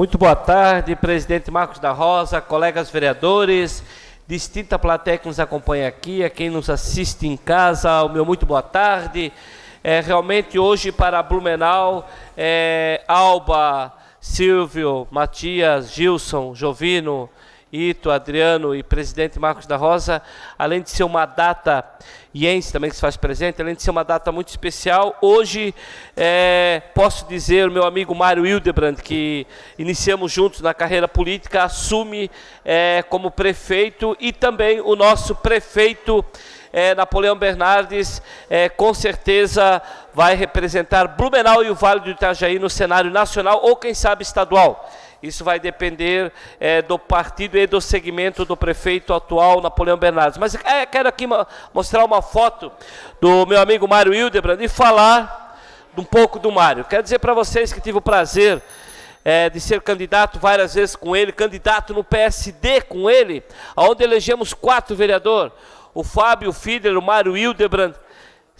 Muito boa tarde, presidente Marcos da Rosa, colegas vereadores, distinta plateia que nos acompanha aqui, a quem nos assiste em casa, o meu muito boa tarde. É, realmente hoje para Blumenau, é, Alba, Silvio, Matias, Gilson, Jovino, Ito, Adriano e presidente Marcos da Rosa, além de ser uma data, Jens também que se faz presente, além de ser uma data muito especial, hoje é, posso dizer, o meu amigo Mário Hildebrand, que iniciamos juntos na carreira política, assume é, como prefeito e também o nosso prefeito é, Napoleão Bernardes, é, com certeza vai representar Blumenau e o Vale do Itajaí no cenário nacional ou quem sabe estadual. Isso vai depender é, do partido e do segmento do prefeito atual, Napoleão Bernardes. Mas é, quero aqui mostrar uma foto do meu amigo Mário Hildebrand e falar um pouco do Mário. Quero dizer para vocês que tive o prazer é, de ser candidato várias vezes com ele, candidato no PSD com ele, onde elegemos quatro vereadores, o Fábio Fiedler, o Mário Hildebrand,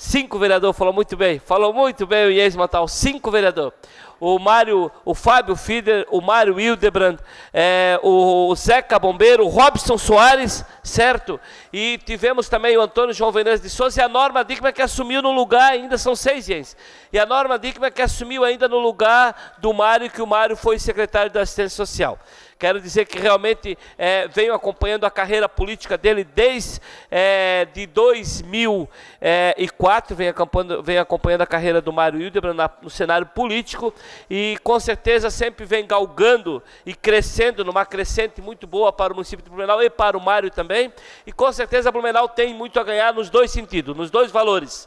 cinco vereadores, falou muito bem, falou muito bem o Ies Matal, cinco vereadores o Mário, o Fábio Fieder, o Mário Hildebrand, é, o, Zeca Bombeiro, o Robson Soares, certo? E tivemos também o Antônio João Venâncio de Souza e a Norma Dickman que assumiu no lugar, ainda são seis gente. E a Norma Dickman que assumiu ainda no lugar do Mário, que o Mário foi secretário da Assistência Social. Quero dizer que realmente é, venho acompanhando a carreira política dele desde é, de 2004, venho acompanhando, venho acompanhando a carreira do Mário Hildebrand no cenário político e com certeza sempre vem galgando e crescendo numa crescente muito boa para o município de Blumenau e para o Mário também. E com certeza Blumenau tem muito a ganhar nos dois sentidos, nos dois valores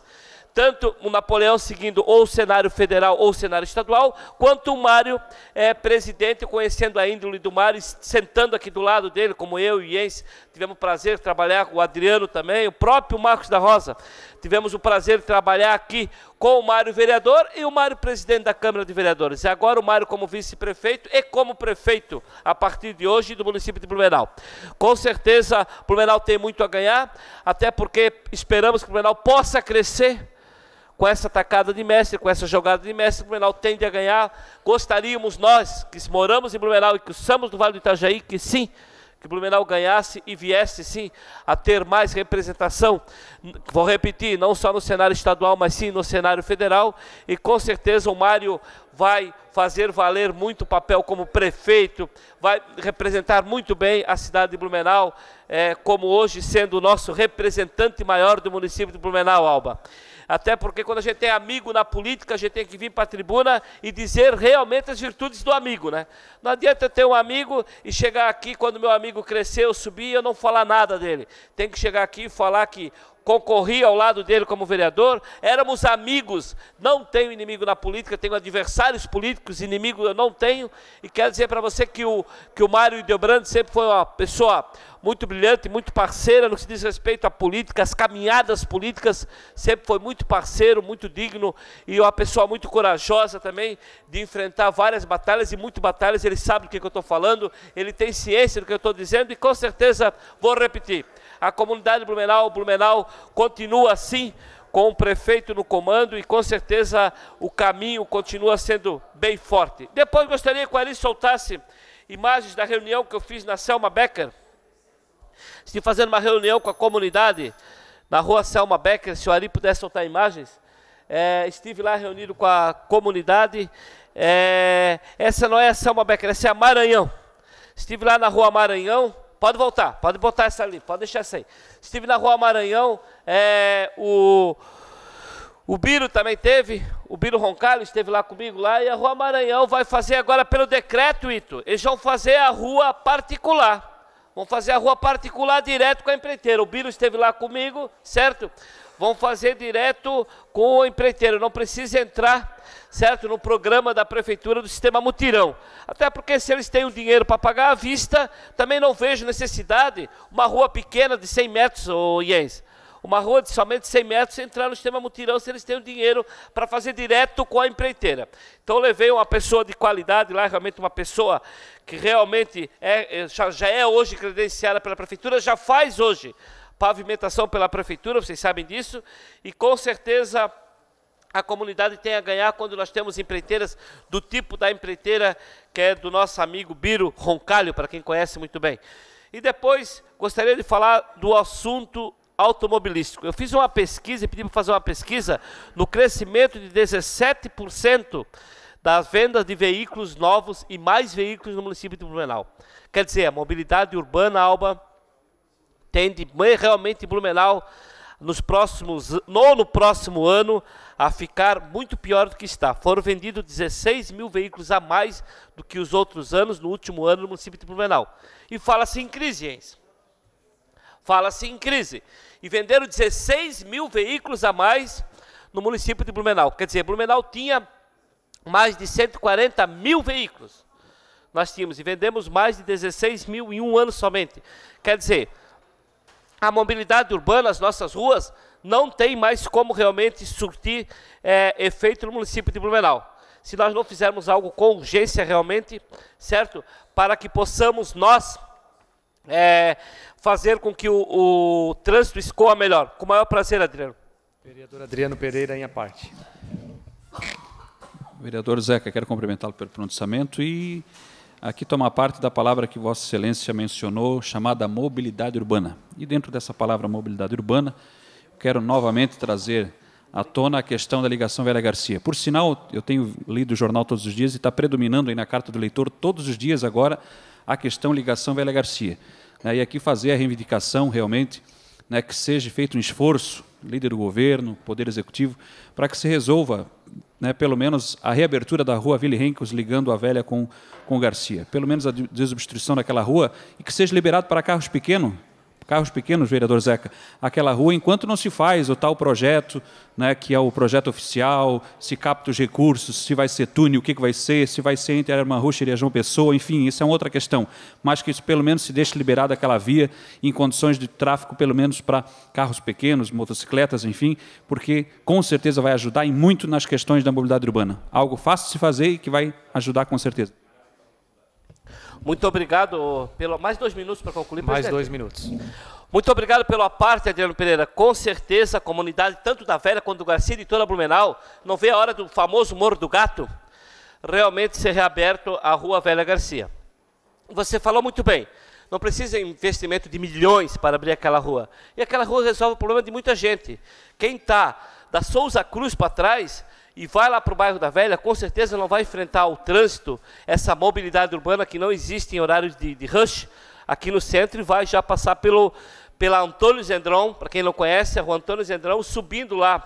tanto o Napoleão seguindo ou o cenário federal ou o cenário estadual, quanto o Mário é, presidente, conhecendo a índole do Mário, sentando aqui do lado dele, como eu e Jens, tivemos o prazer de trabalhar com o Adriano também, o próprio Marcos da Rosa, tivemos o prazer de trabalhar aqui com o Mário vereador e o Mário presidente da Câmara de Vereadores. E agora o Mário como vice-prefeito e como prefeito a partir de hoje do município de Blumenau. Com certeza, Blumenau tem muito a ganhar, até porque esperamos que Blumenau possa crescer com essa tacada de mestre, com essa jogada de mestre, o Blumenau tende a ganhar. Gostaríamos nós, que moramos em Blumenau e que somos do Vale do Itajaí, que sim, que Blumenau ganhasse e viesse sim a ter mais representação, vou repetir, não só no cenário estadual, mas sim no cenário federal, e com certeza o Mário vai fazer valer muito o papel como prefeito, vai representar muito bem a cidade de Blumenau, é, como hoje sendo o nosso representante maior do município de Blumenau, Alba. Até porque quando a gente é amigo na política, a gente tem que vir para a tribuna e dizer realmente as virtudes do amigo, né? Não adianta ter um amigo e chegar aqui quando meu amigo cresceu, subir eu não falar nada dele. Tem que chegar aqui e falar que concorri ao lado dele como vereador, éramos amigos, não tenho inimigo na política, tenho adversários políticos, inimigo eu não tenho, e quero dizer para você que o, que o Mário Ideobrando sempre foi uma pessoa muito brilhante, muito parceira no que diz respeito à política, às caminhadas políticas, sempre foi muito parceiro, muito digno e uma pessoa muito corajosa também de enfrentar várias batalhas e muitas batalhas. Ele sabe do que, que eu estou falando, ele tem ciência do que eu estou dizendo e com certeza vou repetir. A comunidade de Blumenau, Blumenau continua assim, com o prefeito no comando e com certeza o caminho continua sendo bem forte. Depois gostaria que o Ari soltasse imagens da reunião que eu fiz na Selma Becker Estive fazendo uma reunião com a comunidade na rua Selma Becker, se o Ari pudesse soltar imagens. É, estive lá reunido com a comunidade. É, essa não é a Selma Becker, essa é a Maranhão. Estive lá na rua Maranhão. Pode voltar, pode botar essa ali, pode deixar essa aí. Estive na rua Maranhão. É, o, o Biro também teve, o Biro Roncalho esteve lá comigo lá. E a rua Maranhão vai fazer agora pelo decreto, Ito. Eles vão fazer a rua particular. Vão fazer a rua particular direto com a empreiteira. O Biro esteve lá comigo, certo? Vão fazer direto com o empreiteiro. Não precisa entrar, certo? No programa da prefeitura do sistema mutirão. Até porque se eles têm o dinheiro para pagar à vista, também não vejo necessidade. Uma rua pequena de 100 metros, ô Jens uma rua de somente 100 metros, entrar no sistema mutirão se eles têm o dinheiro para fazer direto com a empreiteira. Então levei uma pessoa de qualidade lá, realmente uma pessoa que realmente é, é já é hoje credenciada pela prefeitura, já faz hoje pavimentação pela prefeitura, vocês sabem disso, e com certeza a comunidade tem a ganhar quando nós temos empreiteiras do tipo da empreiteira que é do nosso amigo Biro Roncalho, para quem conhece muito bem. E depois gostaria de falar do assunto automobilístico. Eu fiz uma pesquisa e pedi para fazer uma pesquisa no crescimento de 17% das vendas de veículos novos e mais veículos no município de Blumenau. Quer dizer, a mobilidade urbana, Alba, tende realmente Blumenau nos próximos, no, no próximo ano a ficar muito pior do que está. Foram vendidos 16 mil veículos a mais do que os outros anos, no último ano, no município de Blumenau. E fala-se em crise, hein? Fala-se em crise. E venderam 16 mil veículos a mais no município de Blumenau. Quer dizer, Blumenau tinha mais de 140 mil veículos. Nós tínhamos e vendemos mais de 16 mil em um ano somente. Quer dizer, a mobilidade urbana, as nossas ruas, não tem mais como realmente surtir é, efeito no município de Blumenau. Se nós não fizermos algo com urgência realmente, certo? Para que possamos nós é, fazer com que o, o trânsito escoa melhor. Com o maior prazer, Adriano. Vereador Adriano Pereira, em a parte. Vereador Zeca, quero cumprimentá-lo pelo pronunciamento e Aqui toma parte da palavra que Vossa Excelência mencionou, chamada mobilidade urbana. E dentro dessa palavra mobilidade urbana, quero novamente trazer à tona a questão da ligação Velha Garcia. Por sinal, eu tenho lido o jornal todos os dias e está predominando aí na carta do leitor todos os dias agora a questão ligação Velha Garcia. E aqui fazer a reivindicação realmente né, que seja feito um esforço, líder do governo, poder executivo, para que se resolva né, pelo menos a reabertura da rua Willy Henkels ligando a velha com, com Garcia. Pelo menos a desobstrução daquela rua e que seja liberado para carros pequenos, carros pequenos, vereador Zeca, aquela rua, enquanto não se faz o tal projeto, né, que é o projeto oficial, se capta os recursos, se vai ser túnel, o que, que vai ser, se vai ser entre a Armanruxa e João Pessoa, enfim, isso é uma outra questão. Mas que isso pelo menos se deixe liberada aquela via em condições de tráfego, pelo menos para carros pequenos, motocicletas, enfim, porque com certeza vai ajudar e muito nas questões da mobilidade urbana. Algo fácil de se fazer e que vai ajudar com certeza. Muito obrigado pelo mais dois minutos para concluir. Mais presidente. dois minutos. Muito obrigado pela parte, Adriano Pereira. Com certeza, a comunidade, tanto da Velha quanto do Garcia e toda a Blumenau, não vê a hora do famoso Morro do Gato realmente ser reaberto a Rua Velha Garcia. Você falou muito bem. Não precisa investimento de milhões para abrir aquela rua. E aquela rua resolve o problema de muita gente. Quem está da Souza Cruz para trás e vai lá para o bairro da Velha, com certeza não vai enfrentar o trânsito, essa mobilidade urbana que não existe em horários de, de rush aqui no centro e vai já passar pelo, pela Antônio Zendron, para quem não conhece, a rua Antônio Zendron, subindo lá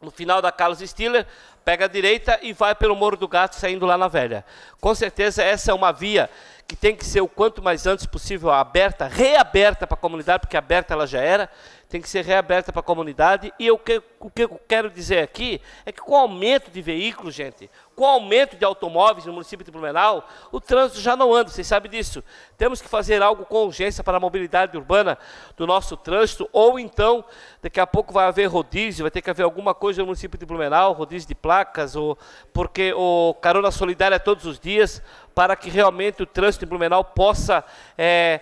no final da Carlos Stiller, pega a direita e vai pelo Morro do Gato, saindo lá na Velha. Com certeza essa é uma via que tem que ser o quanto mais antes possível aberta, reaberta para a comunidade, porque aberta ela já era, tem que ser reaberta para a comunidade. E eu que, o que eu quero dizer aqui é que com o aumento de veículos, gente, com o aumento de automóveis no município de Blumenau, o trânsito já não anda, vocês sabem disso. Temos que fazer algo com urgência para a mobilidade urbana do nosso trânsito, ou então, daqui a pouco vai haver rodízio, vai ter que haver alguma coisa no município de Blumenau, rodízio de placas, ou porque o carona solidária é todos os dias, para que realmente o trânsito em Blumenau possa é,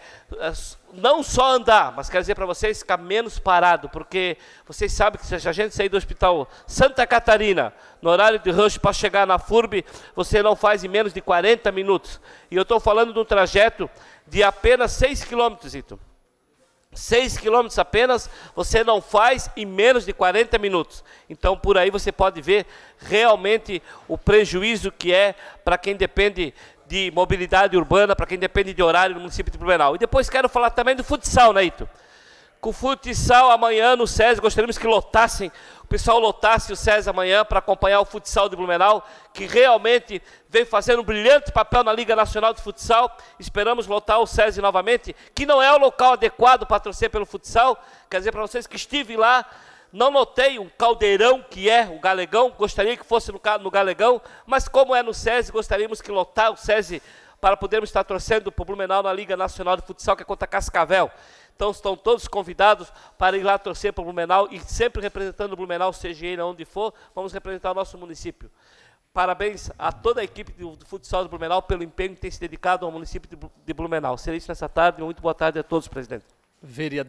não só andar, mas quero dizer para vocês, ficar menos parado, porque vocês sabem que se a gente sair do hospital Santa Catarina, no horário de rush para chegar na FURB, você não faz em menos de 40 minutos. E eu estou falando de um trajeto de apenas 6 quilômetros, Ito. 6 quilômetros apenas, você não faz em menos de 40 minutos. Então, por aí você pode ver realmente o prejuízo que é para quem depende de mobilidade urbana, para quem depende de horário no município de Blumenau. E depois quero falar também do futsal, né, Ito? Com o futsal amanhã no SESI, gostaríamos que lotassem, o pessoal lotasse o SESI amanhã para acompanhar o futsal de Blumenau, que realmente vem fazendo um brilhante papel na Liga Nacional de Futsal. Esperamos lotar o SESI novamente, que não é o local adequado para torcer pelo futsal. Quer dizer para vocês que estive lá, não notei um caldeirão que é o Galegão, gostaria que fosse no, no Galegão, mas como é no SESI, gostaríamos que lotar o SESI para podermos estar torcendo para o Blumenau na Liga Nacional de Futsal, que é contra Cascavel. Então estão todos convidados para ir lá torcer para o Blumenau e sempre representando o Blumenau, seja ele onde for, vamos representar o nosso município. Parabéns a toda a equipe do, do futsal do Blumenau pelo empenho que tem se dedicado ao município de, de Blumenau. Seria isso nessa tarde. Muito boa tarde a todos, presidente. Vereador